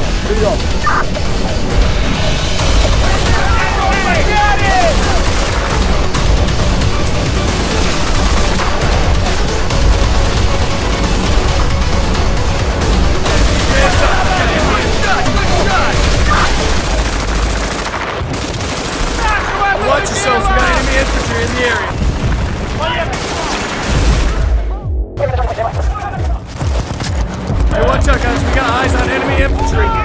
Watch eyes on enemy infantry.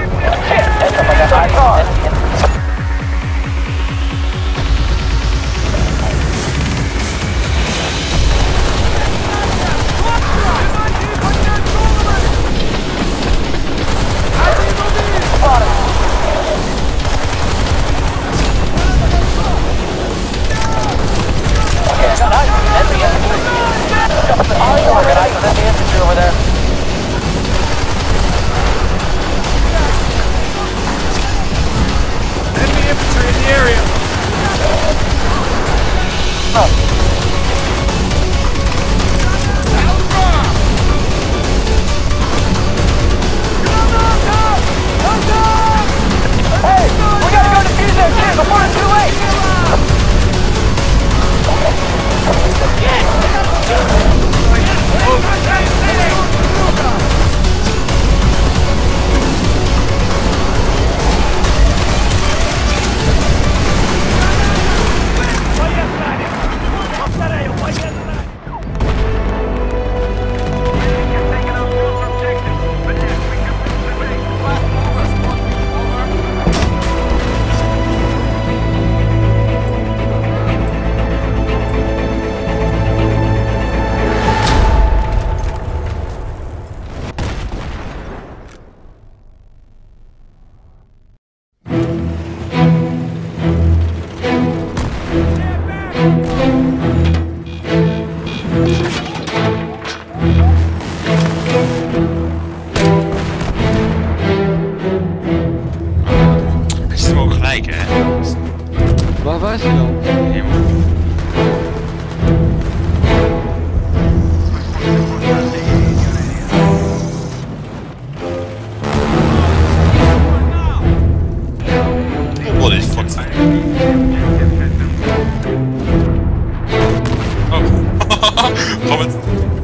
Kom jetzt,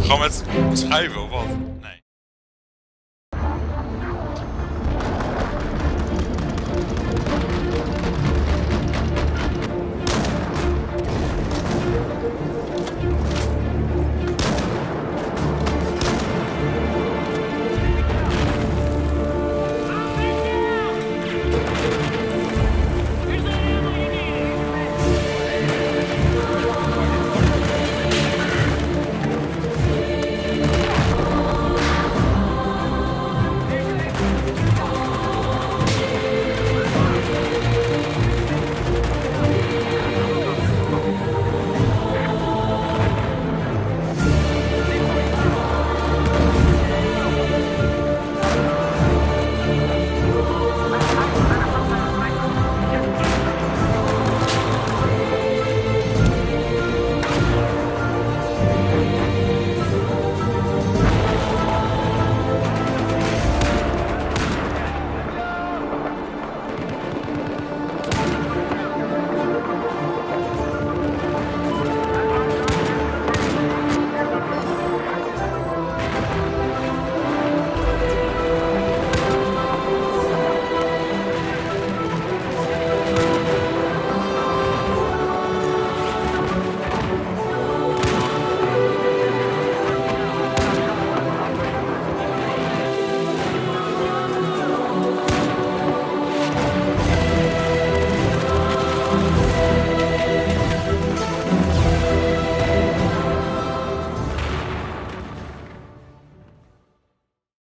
kom jetzt, schreibe, oder was?